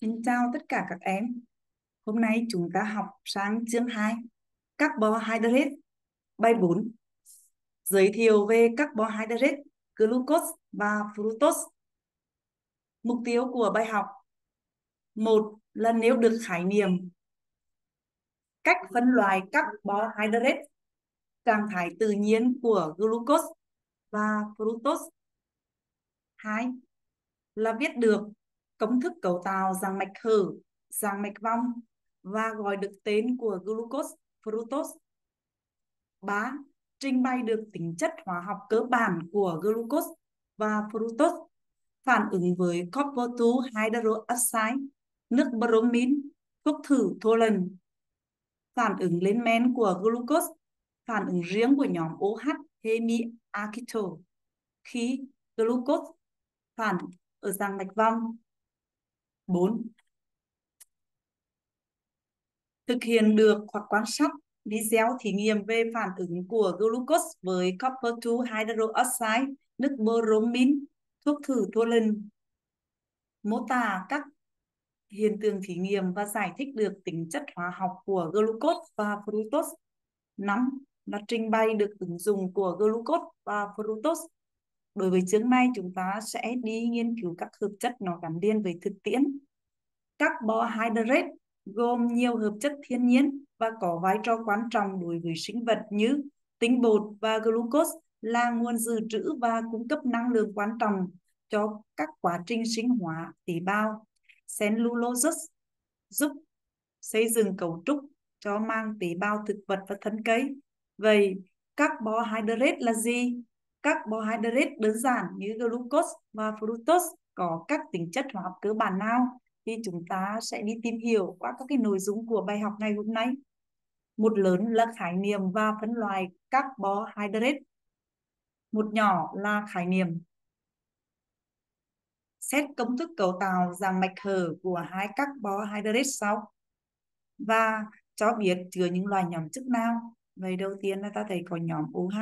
Xin chào tất cả các em. Hôm nay chúng ta học sang chương 2, carbohydrate, bài 4. Giới thiệu về carbohydrate, glucose và fructose. Mục tiêu của bài học một là nếu được khái niệm cách phân loại carbohydrate, trạng thái tự nhiên của glucose và fructose. Hai là viết được công thức cấu tạo dạng mạch hở, dạng mạch vong và gọi được tên của glucose, fructose. 3. Trình bày được tính chất hóa học cơ bản của glucose và fructose phản ứng với copper 2 hydroxide, nước bromin, thuốc thử thô lần. Phản ứng lên men của glucose, phản ứng riêng của nhóm OH hemiacetal khi glucose phản ở dạng mạch vòng 4. Thực hiện được hoặc quan sát video thí nghiệm về phản ứng của glucose với copper 2 hydroxide, nước bromin, thuốc thử thuolin. Mô tả các hiện tượng thí nghiệm và giải thích được tính chất hóa học của glucose và fructose. 5. Là trình bày được ứng dụng của glucose và fructose. Đối với chương này chúng ta sẽ đi nghiên cứu các hợp chất nó gắn liền với thực tiễn Carbohydrate gồm nhiều hợp chất thiên nhiên và có vai trò quan trọng đối với sinh vật như tinh bột và glucose là nguồn dự trữ và cung cấp năng lượng quan trọng cho các quá trình sinh hóa tế bào. Cellulose giúp xây dựng cấu trúc cho mang tế bào thực vật và thân cây. Vậy, carbohydrate là gì? Carbohydrate đơn giản như glucose và fructose có các tính chất hóa học cơ bản nào? thì chúng ta sẽ đi tìm hiểu qua các cái nội dung của bài học ngày hôm nay. Một lớn là khái niệm và phân loại carbohydrate. Một nhỏ là khái niệm. Xét công thức cấu tạo dạng mạch hở của hai carbohydrate sau. Và cho biết chứa những loài nhóm chức nào. Vậy đầu tiên là ta thấy có nhóm OH.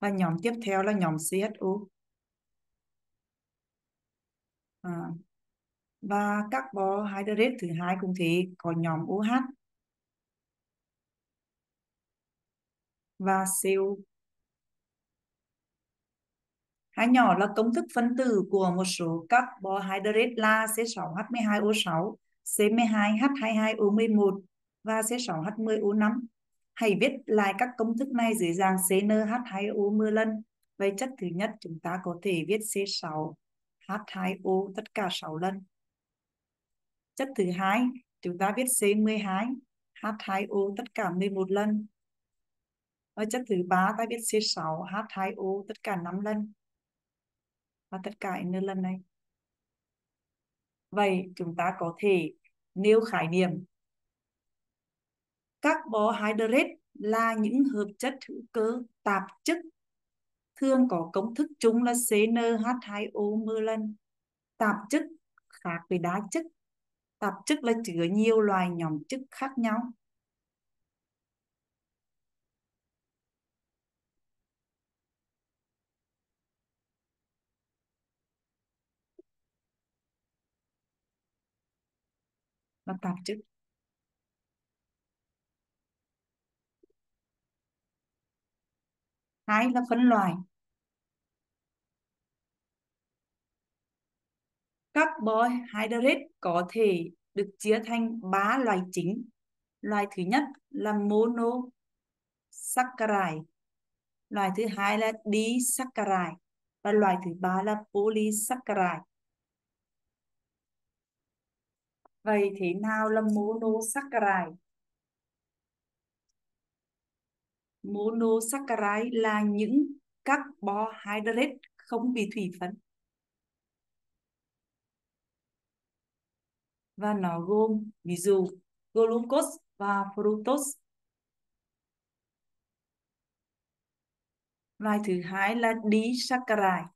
Và nhóm tiếp theo là nhóm CSU à. và carbohydrate thứ hai cũng thế có nhóm UH và CO hai nhỏ là công thức phân tử của một số carbohydrate là C6H12O6, C12H22O11 và C6H10O5. Hãy viết lại các công thức này dưới dạng CnH2O10 lần. Vậy chất thứ nhất chúng ta có thể viết C6 H2O tất cả 6 lần. Chất thứ hai, chúng ta viết C12 H2O tất cả 11 lần. Và chất thứ ba ta viết C6 H2O tất cả 5 lần. Và tất cả n lần này. Vậy chúng ta có thể nêu khái niệm carbohydrate là những hợp chất hữu cơ tạp chất thường có công thức chung là CnH2O 10 lần. Tạp chất khác với đa chất. Tạp chất là chứa nhiều loài nhóm chất khác nhau. Là tạp chất. Hai là phân loại. Carbohydrate có thể được chia thành ba loại chính. Loại thứ nhất là monosaccharide. Loại thứ hai là disaccharide. Và loại thứ ba là polysaccharide. Vậy thế nào là monosaccharide? Monosaccharide là những carbohydrate không bị thủy phân. và nó gồm ví dụ glucose và fructose. Loại thứ hai là disaccharide.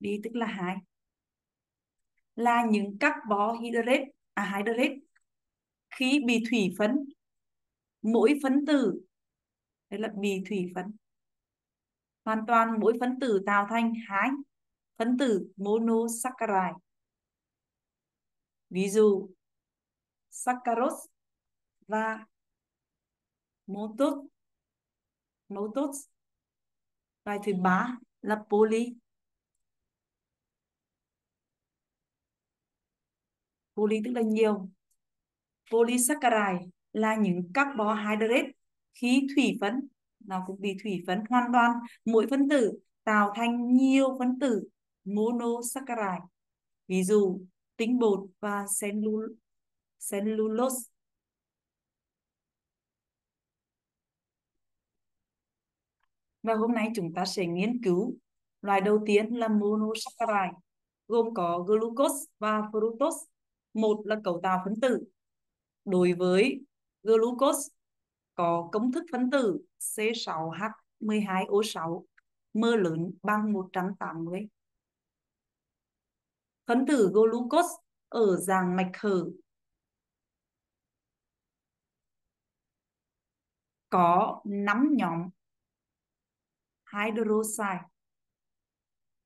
Đi tức là hai. Là những carbohydrate, à hydrate khí bị thủy phấn mỗi phân tử, đấy là bì thủy phấn hoàn toàn mỗi phân tử tạo thành hai phân tử monosaccharide. Ví dụ, saccharose và maltose maltose bài thứ ba là poly. Poly tức là nhiều polysaccharide là những carbohydrate, khi thủy phấn nó cũng bị thủy phấn hoàn toàn, mỗi phân tử tạo thành nhiều phân tử monosaccharide, ví dụ tinh bột và cellulose. Và hôm nay chúng ta sẽ nghiên cứu loại đầu tiên là monosaccharide, gồm có glucose và fructose. Một là cấu tạo phân tử đối với glucose có công thức phân tử C6H12O6 mơ lớn bằng 180. Phân tử glucose ở dạng mạch hở có 5 nhóm hydroxide,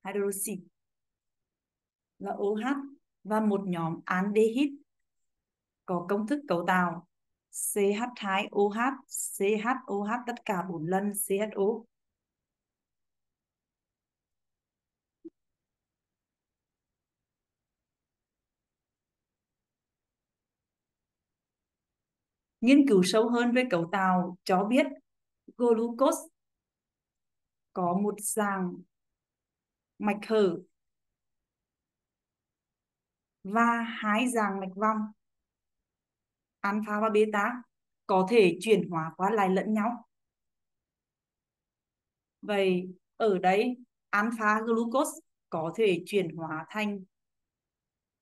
hydroxy là OH và một nhóm aldehyde có công thức cấu tạo CH2OH, CHOH tất cả 4 lần CHO. Nghiên cứu sâu hơn về cấu tạo cho biết glucose có một dạng mạch hở và hai dạng mạch vòng alpha và beta có thể chuyển hóa qua lại lẫn nhau. Vậy ở đây, alpha glucose có thể chuyển hóa thành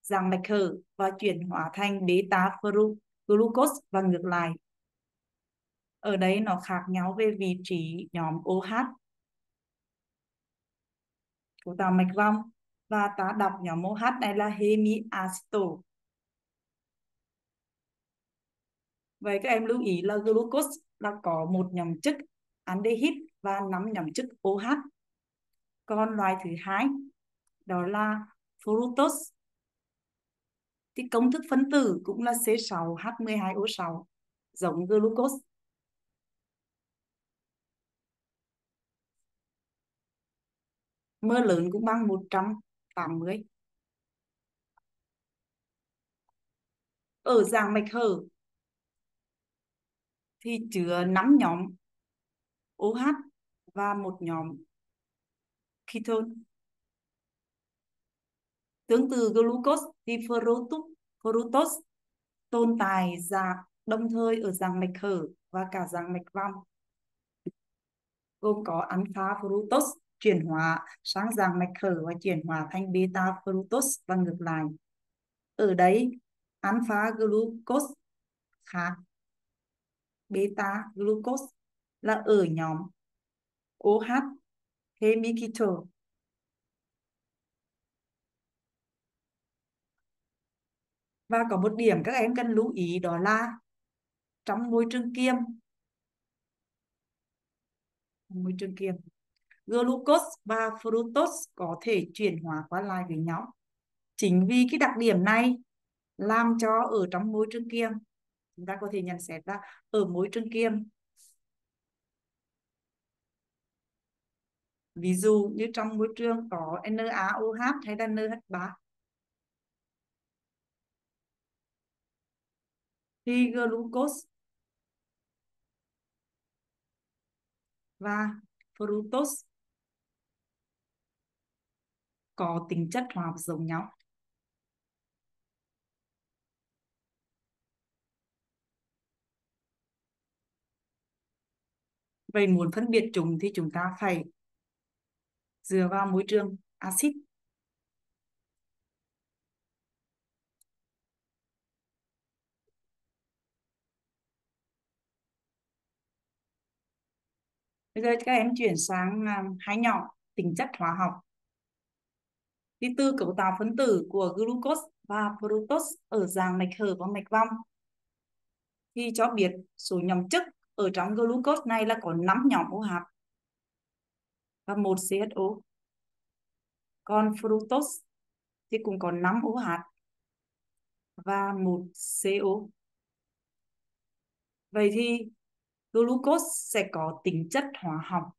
dạng mạch hở và chuyển hóa thành beta glucose và ngược lại. Ở đây nó khác nhau về vị trí nhóm OH của tạo mạch vòng và ta đọc nhóm OH này là hemiacetal Vậy các em lưu ý là glucose là có một nhóm chức aldehyde và năm nhóm chức OH. Còn loại thứ hai, đó là fructose. Thì công thức phân tử cũng là C6H12O6 giống glucose. Mơ lớn cũng bằng 180. Ở dạng mạch hở thì chứa 5 nhóm OH và một nhóm ketone. Tương tự glucose thì fructose, fructose tồn tại dạng đồng thời ở dạng mạch hở và cả dạng mạch vòng. Gồm có alpha fructose chuyển hóa sang dạng mạch hở và chuyển hóa thành beta fructose và ngược lại. Ở đây alpha glucose khác beta glucose là ở nhóm OH hemiketal. Và có một điểm các em cần lưu ý đó là trong môi trường kiềm môi trường kiềm glucose và fructose có thể chuyển hóa qua lại với nhau. Chính vì cái đặc điểm này làm cho ở trong môi trường kiềm chúng ta có thể nhận xét ra ở mối trường kiềm. Ví dụ như trong môi trường có NaOH hay là NH3 thì glucose và fructose có tính chất hóa học giống nhau. Vậy muốn phân biệt chúng thì chúng ta phải dựa vào môi trường axit. Bây giờ các em chuyển sang à, hai nhỏ, tính chất hóa học. Đi từ cấu tạo phân tử của glucose và fructose ở dạng mạch hở và mạch vong. thì cho biết số nhóm chất ở trong glucose này là có 5 nhóm OH và một CHO còn fructose thì cũng có 5 OH và một CO vậy thì glucose sẽ có tính chất hóa học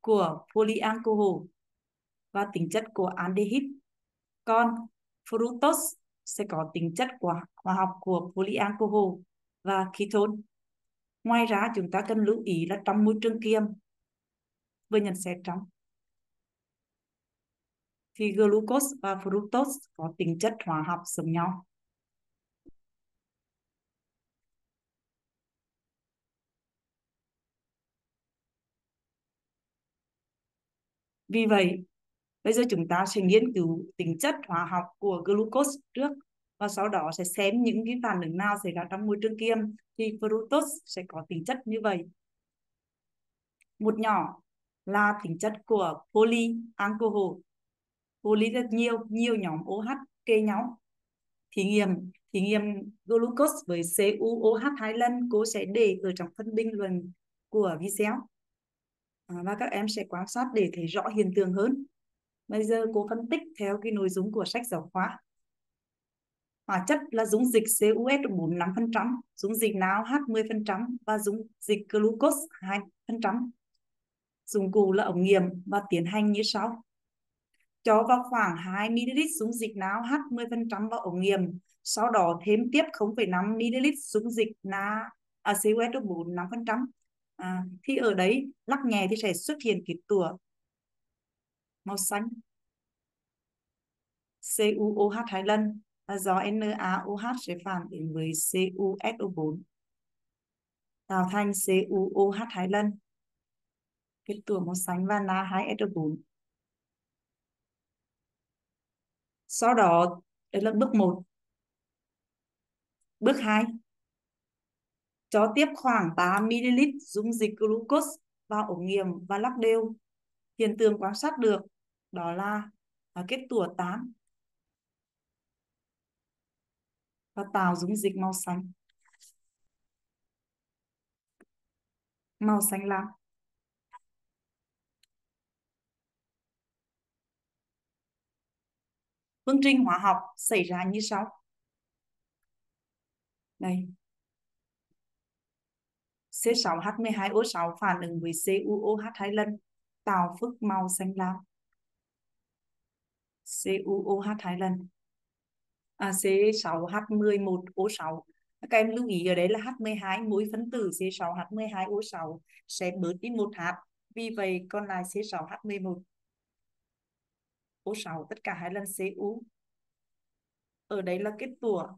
của polyalcohol và tính chất của aldehyde. Còn fructose sẽ có tính chất của hóa học của polyalcohol và ketone ngoài ra chúng ta cần lưu ý là trong môi trường kiềm vừa nhận xét trong thì glucose và fructose có tính chất hóa học giống nhau. Vì vậy, bây giờ chúng ta sẽ nghiên cứu tính chất hóa học của glucose trước và sau đó sẽ xem những cái phản ứng nào xảy ra trong môi trường kiềm thì fructose sẽ có tính chất như vậy. Một nhỏ là tính chất của polyalcohol. Poly rất nhiều, nhiều nhóm OH kê nhau. Thí nghiệm thí nghiệm glucose với CuOH hai lần cô sẽ để ở trong phân bình luận của video à, và các em sẽ quan sát để thấy rõ hiện tượng hơn bây giờ cô phân tích theo cái nội dung của sách giáo khoa hóa chất là dung dịch CUS 45%, dung dịch NaOH 10% và dung dịch glucose 2%. Dụng cụ là ống nghiệm và tiến hành như sau. Cho vào khoảng 2 ml dung dịch NaOH 10% vào ống nghiệm, sau đó thêm tiếp 0,5 ml dung dịch Na à, CUS 45%. À, thì ở đấy lắc nhẹ thì sẽ xuất hiện kết tủa màu xanh CuOH hai lần do NaOH sẽ phản ứng với CuSO4 tạo thành CuOH hai lần. Kết tủa màu xanh và Na2SO4 sau đó, đây là bước 1 bước 2 cho tiếp khoảng 3 ml dung dịch glucose vào ống nghiệm và lắc đều. Hiện tượng quan sát được đó là à, kết tủa 8 và tạo dung dịch màu xanh màu xanh lam phương trình hóa học, xảy ra như sau. Đây. C6H12O6 phản ứng với CuOH hai lần. Tạo phức màu xanh lam CuOH hai lần à, C6H11O6 các em lưu ý ở đấy là H12 mỗi phân tử C6H12O6 sẽ bớt đi một hạt. Vì vậy còn lại C6H11 O6 tất cả hai lần Cu ở đấy là kết tủa.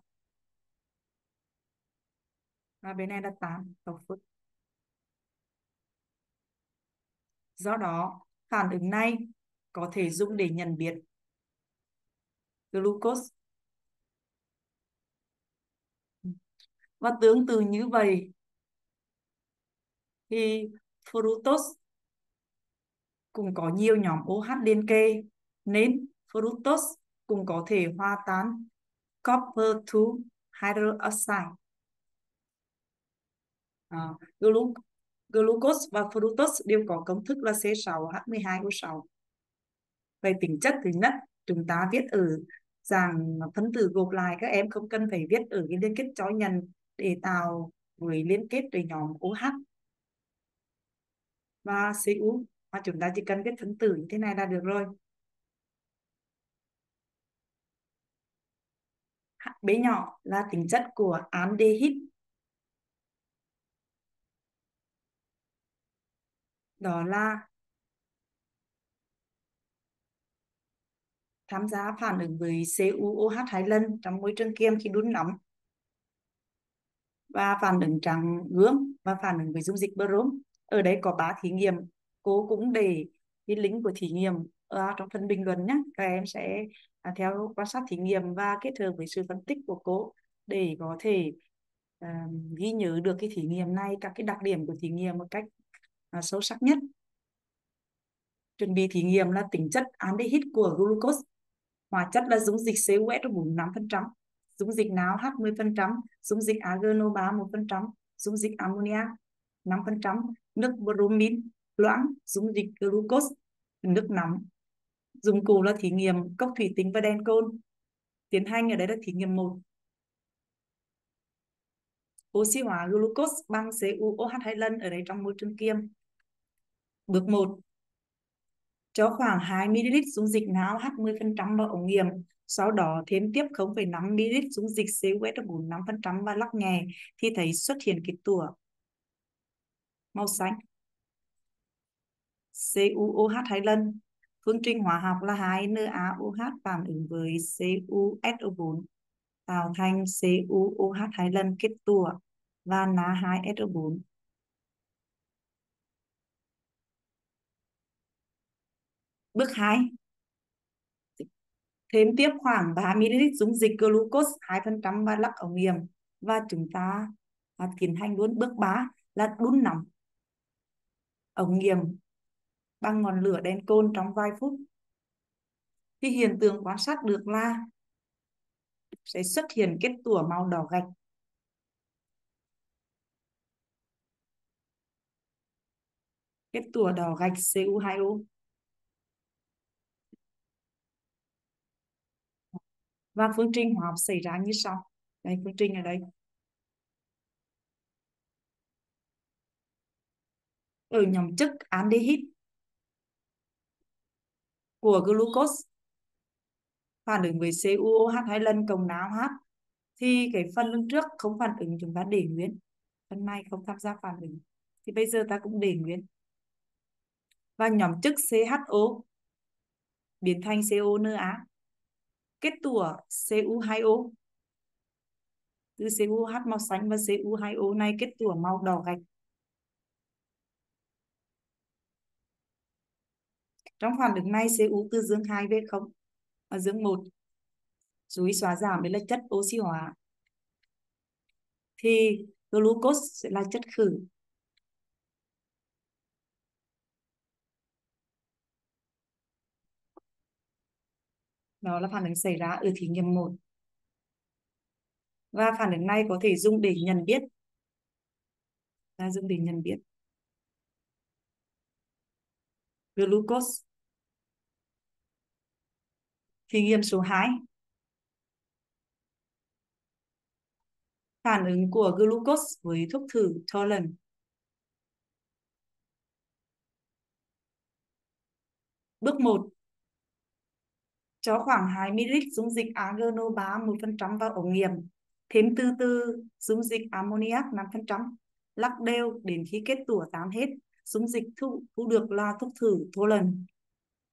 Và bên này là 8 tổng phức. Do đó phản ứng này có thể dùng để nhận biết glucose. Và tương tự như vậy thì fructose cũng có nhiều nhóm OH liên kề nên fructose cũng có thể hòa tan copper to hydroxide. À, glucose và fructose đều có công thức là C6H12O6 về tính chất thứ nhất chúng ta viết ở dạng phân tử gộp lại các em không cần phải viết ở cái liên kết chói nhận để tạo với liên kết với nhóm OH và Cu và chúng ta chỉ cần viết phân tử như thế này là được rồi. B nhỏ là tính chất của aldehyde. Đó là tham gia phản ứng với CuOH hai lần trong môi trường kiềm khi đun nóng và phản ứng trắng gương và phản ứng với dung dịch brom. Ở đây có ba thí nghiệm. Cô cũng để cái link của thí nghiệm ở trong phần bình luận nhé. Các em sẽ à, theo quan sát thí nghiệm và kết hợp với sự phân tích của cô để có thể uh, ghi nhớ được cái thí nghiệm này các cái đặc điểm của thí nghiệm một cách uh, sâu sắc nhất. Chuẩn bị thí nghiệm là tính chất aldehyde của glucose. Hóa chất là dung dịch COS 45%, dung dịch NaOH 10%, dung dịch AgNO3 1%, dung dịch ammonia 5%, nước bromin loãng. Dung dịch glucose nước nóng. Dụng cụ là thí nghiệm cốc thủy tinh và đèn côn. Tiến hành ở đây là thí nghiệm 1. oxy hóa glucose bằng CuOH 2 lần ở đây trong môi trường kiềm. Bước 1 cho khoảng 2 ml dung dịch não H10% vào ống nghiệm sau đó thêm tiếp 0,5 ml dung dịch CuS4 5% và lắc nhẹ thì thấy xuất hiện kết tủa màu xanh. CuOH hai lần phương trình hóa học là 2NaOH phản ứng với CuSO4 tạo thành CuOH hai lần kết tủa và Na2SO4 bước 2 thêm tiếp khoảng 3 ml dung dịch glucose 2% và lắc ống nghiệm. Và chúng ta à, tiến hành luôn. Bước 3 là đun nóng ống nghiệm bằng ngọn lửa đen côn trong vài phút. Thì hiện tượng quan sát được là sẽ xuất hiện kết tủa màu đỏ gạch. Kết tủa đỏ gạch Cu2O và phương trình hóa học xảy ra như sau. Đây, phương trình ở đây. Ở nhóm chất aldehyde của glucose. Phản ứng với CuOH hai lần, cộng NaOH thì cái phần lần trước không phản ứng, chúng ta để nguyên. Phần này không tham gia phản ứng. Thì bây giờ ta cũng để nguyên. Và nhóm chất CHO biến thành CONA kết tủa Cu2O từ CuH màu xanh và Cu2O này kết tủa màu đỏ gạch. Trong phản ứng này Cu từ dương 2 về 0 và dương 1 chú ý xóa giảm đấy là chất oxy hóa. Thì glucose sẽ là chất khử. Đó là phản ứng xảy ra ở thí nghiệm 1 và phản ứng này có thể dùng để nhận biết. Ta dùng để nhận biết. Glucose. Thí nghiệm số 2 phản ứng của glucose với thuốc thử Tolan bước 1 cho khoảng 2 ml dung dịch AgNO3 1% vào ống nghiệm thêm từ từ dung dịch ammoniac 5% lắc đều đến khi kết tủa tan hết. Dung dịch thu, thu được là thuốc thử thô lần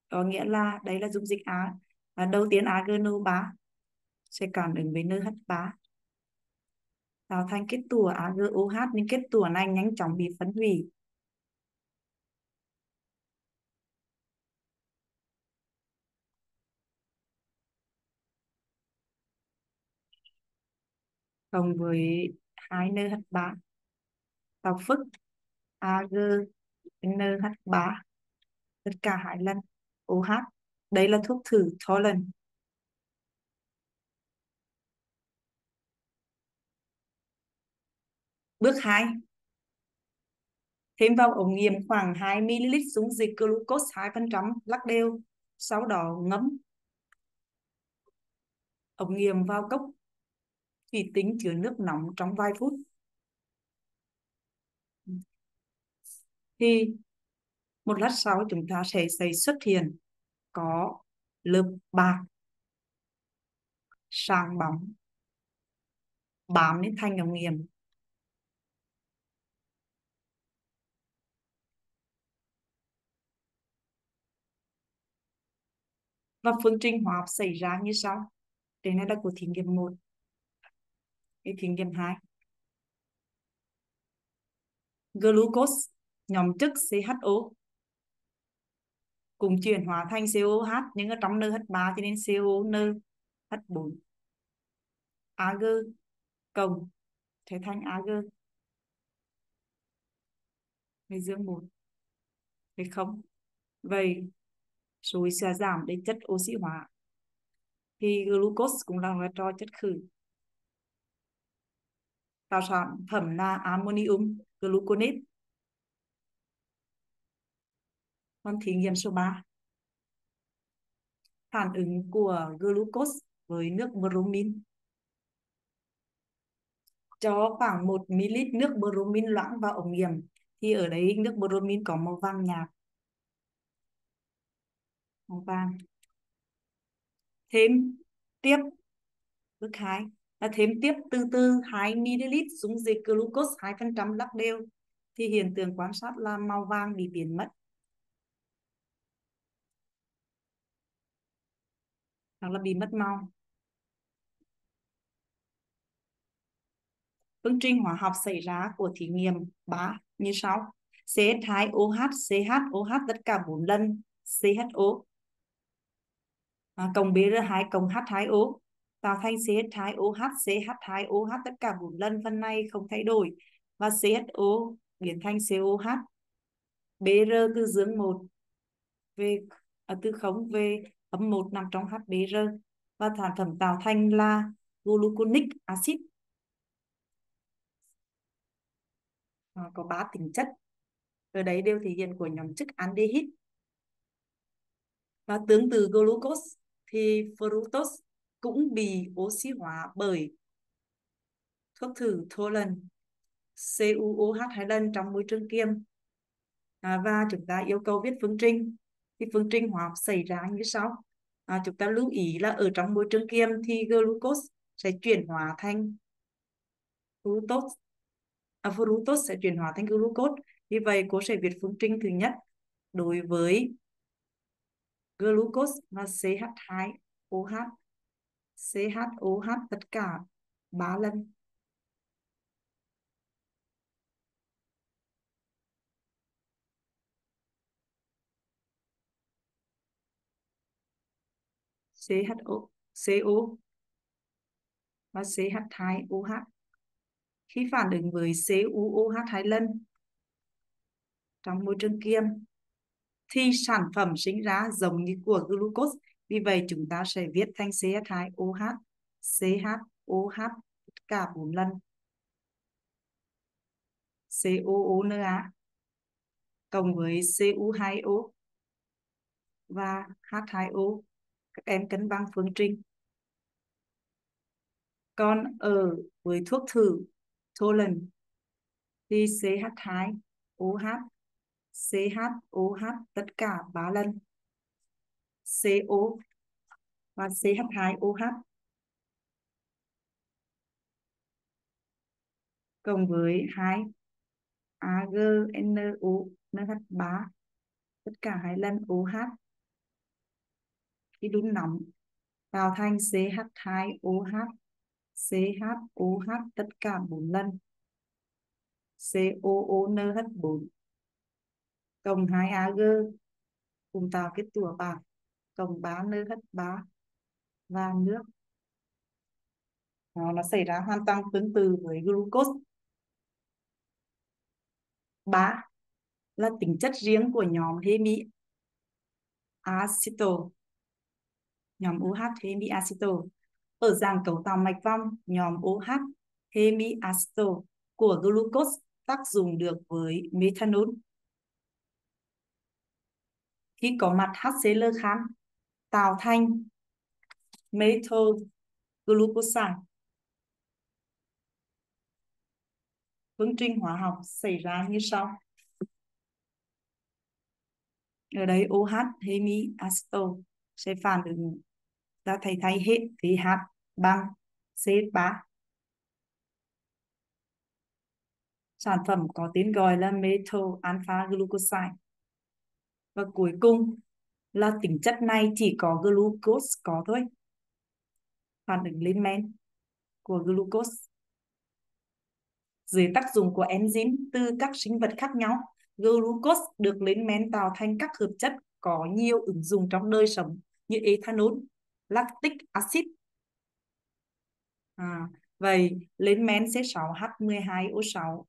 có nghĩa là đây là dung dịch A à, đầu tiên AgNO3 sẽ cảm ứng với NH3 tạo thành kết tủa AgOH nhưng kết tủa này nhanh chóng bị phân hủy. Cộng với 2NH3 tạo phức AgNH3 tất cả hai lần OH đây là thuốc thử Tholen bước 2 thêm vào ống nghiệm khoảng 2 ml dung dịch glucose 2% lắc đều, sau đó ngấm. Ống nghiệm vào cốc thủy tinh chứa nước nóng trong vài phút. Thì một lát sau chúng ta sẽ thấy xuất hiện có lớp bạc sáng bóng, bám lên thanh ngọc nghiệm. Và phương trình hóa học xảy ra như sau. Đây là của thí nghiệm 1 ý kiến game 2 glucose, nhóm chất CHO cùng chuyển hóa thành COH nhưng ở trong NH3 cho nên CONH4 Ag cộng thể thành Ag về dương 1 về không. Vậy rồi sẽ giảm đến chất oxy hóa. Thì glucose cũng là vai trò chất khử tạo sản phẩm là ammonium gluconate. Còn thí nghiệm số 3 phản ứng của glucose với nước bromin cho khoảng 1 ml nước bromin loãng vào ống nghiệm, thì ở đấy nước bromin có màu vàng nhạt. Màu vàng. Thêm tiếp. Bước 2 là thêm tiếp từ từ 2 ml dung dịch glucose 2% lắc đều thì hiện tượng quan sát là màu vàng bị biến mất. Hoặc là bị mất màu. Phương trình hóa học xảy ra của thí nghiệm 3 như sau. CH2OH CHOH tất cả 4 lần CHO à, cộng Br2 cộng H2O tạo thành CH2OH CH2OH tất cả bốn lần phần này không thay đổi. Và CHO biến thành COH Br từ dương 1 về à, từ 0 về âm 1 nằm trong HBr và sản phẩm tạo thành là gluconic acid. À, có ba tính chất. Ở đấy đều thể hiện của nhóm chức aldehyde. Và tương tự glucose thì fructose cũng bị oxy hóa bởi thuốc thử thô lần CuOH hai lần trong môi trường kiềm. À, và chúng ta yêu cầu viết phương trình. Thì phương trình hóa học xảy ra như sau. À, chúng ta lưu ý là ở trong môi trường kiềm thì glucose sẽ chuyển hóa thành fructose. À, fructose sẽ chuyển hóa thành glucose. Vì vậy cô sẽ viết phương trình thứ nhất đối với glucose là CH2OH CHOH tất cả 3 lần. CHO CO và CH2OH khi phản ứng với CuOH hai lần trong môi trường kiềm thì sản phẩm sinh ra giống như của glucose vì vậy chúng ta sẽ viết thành CH2OH CHOH cả 4 lần. COONA cộng với CU2O và H2O các em cân bằng phương trình. Còn ở với thuốc thử Tholen thì CH2OH CHOH tất cả 3 lần. CO và CH2OH cộng với 2 AgNO NH3 tất cả hai lần OH khi đun nóng, tạo thành CH2OH CHOH tất cả 4 lần. COONH4 cộng 2Ag cùng tạo kết tủa bạc cộng 3NH3 và nước. Nó, nó xảy ra hoàn toàn tương tự với glucose. 3 là tính chất riêng của nhóm hemi acetyl nhóm OH hemi acetyl ở dạng cấu tạo mạch vong nhóm OH hemi acetyl của glucose tác dụng được với methanol. Khi có mặt HCl kháng tạo thành methyl glucosan phương trình hóa học xảy ra như sau. Ở đây OH hemi acetal sẽ phản ứng ta thay thay hết thì hạt bằng C3. sản phẩm có tên gọi là methyl alpha glucoside. Và cuối cùng là tính chất này chỉ có glucose có thôi. Phản ứng lên men của glucose. Dưới tác dụng của enzyme từ các sinh vật khác nhau glucose được lên men tạo thành các hợp chất có nhiều ứng dụng trong đời sống như ethanol lactic acid. À, vậy lên men C6H12O6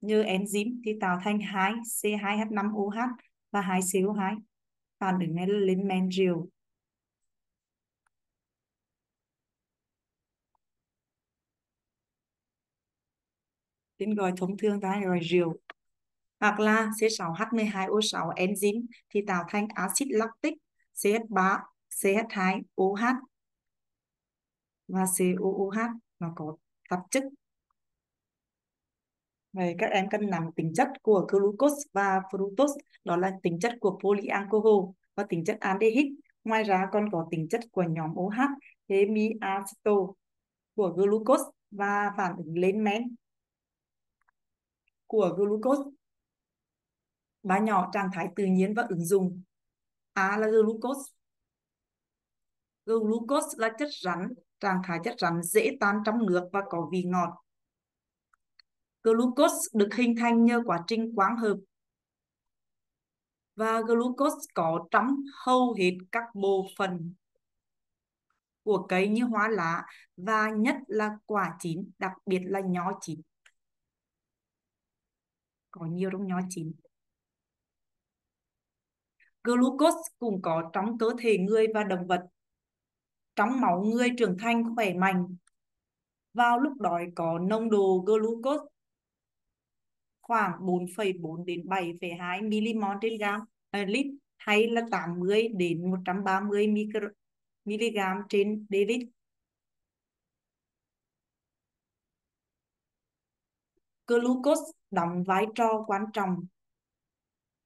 như enzyme thì tạo thành 2 C2H5OH và 2 CO2 còn đừng này lên men rượu tên gọi thông thường ta gọi rượu. Hoặc là C6H12O6 enzyme thì tạo thành axit lactic CH3 CH2OH và COOH nó có tạp chất. Vậy các em cần nắm tính chất của glucose và fructose đó là tính chất của polyalcohol và tính chất aldehyde. Ngoài ra còn có tính chất của nhóm OH hemiaceto của glucose và phản ứng lên men của glucose. Ba nhỏ trạng thái tự nhiên và ứng dụng. A là glucose. Glucose là chất rắn, trạng thái chất rắn dễ tan trong nước và có vị ngọt. Glucose được hình thành nhờ quá trình quang hợp và glucose có trong hầu hết các bộ phận của cây như hoa lá và nhất là quả chín, đặc biệt là nho chín. Có nhiều trong nho chín. Glucose cũng có trong cơ thể người và động vật. Trong máu người trưởng thành khỏe mạnh. Vào lúc đói có nồng độ glucose khoảng 4,4 đến 7,2 mmol trên gam uh, lít hay là 80 đến 130 micro mg trên dl. Glucose đóng vai trò quan trọng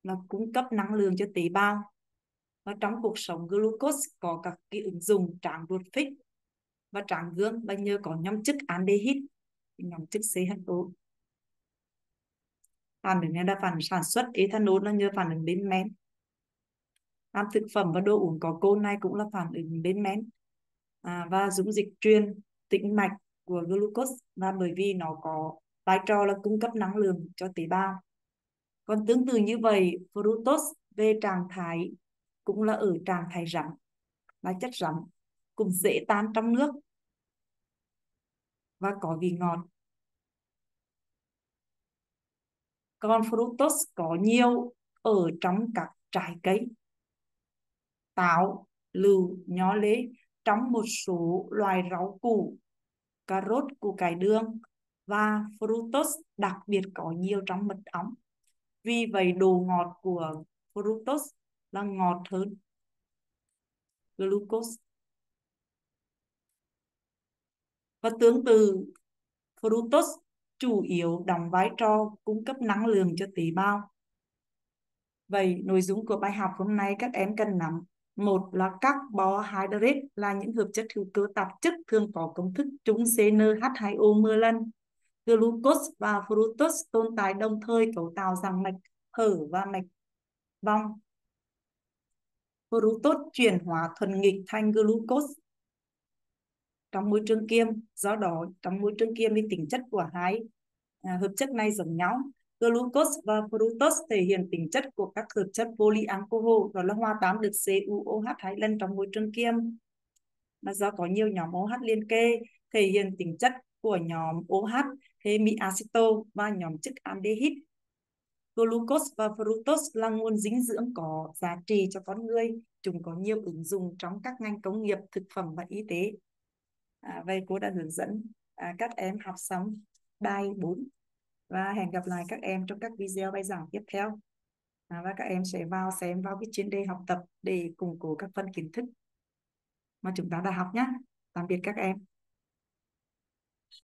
là cung cấp năng lượng cho tế bào. Và trong cuộc sống glucose có các cái ứng dụng tráng ruột phích và tráng gương và nhờ có nhóm chức aldehyde, nhóm chất CHO phản ứng này là phản sản xuất ethanol là nhờ phản ứng bên men. Ăn thực phẩm và đồ uống có cồn này cũng là phản ứng bên men. À, và dung dịch truyền tĩnh mạch của glucose và bởi vì nó có vai trò là cung cấp năng lượng cho tế bào. Còn tương tự như vậy fructose về trạng thái cũng là ở trạng thái rắn là chất rắn cũng dễ tan trong nước và có vị ngọt. Còn fructose có nhiều ở trong các trái cây táo, lựu, nho lê trong một số loài rau củ, cà rốt, củ cải đường và fructose đặc biệt có nhiều trong mật ong. Vì vậy, độ ngọt của fructose là ngọt hơn glucose. Và tương tự, fructose chủ yếu đóng vai trò cung cấp năng lượng cho tế bào. Vậy nội dung của bài học hôm nay các em cần nắm. Một là carbohydrate là những hợp chất hữu cơ tạp chất thường có công thức chung CnH2O 10 lần. Glucose và fructose tồn tại đồng thời cấu tạo dạng mạch, hở và mạch vòng. Fructose chuyển hóa thuần nghịch thành glucose trong môi trường kiềm do đó trong môi trường kiềm thì tính chất của hai à, hợp chất này giống nhau. Glucose và fructose thể hiện tính chất của các hợp chất polyalcohol đó là hòa tám được CuOH hai lần trong môi trường kiềm. Mà do có nhiều nhóm OH liên kề thể hiện tính chất của nhóm OH hemiaceto và nhóm chất aldehyde. Glucose và fructose là nguồn dinh dưỡng có giá trị cho con người. Chúng có nhiều ứng dụng trong các ngành công nghiệp thực phẩm và y tế. À, vậy cô đã hướng dẫn à, các em học xong bài 4 và hẹn gặp lại các em trong các video bài giảng tiếp theo. À, và các em sẽ vào xem vào cái chuyên đề học tập để củng cố các phần kiến thức mà chúng ta đã học nhé. Tạm biệt các em.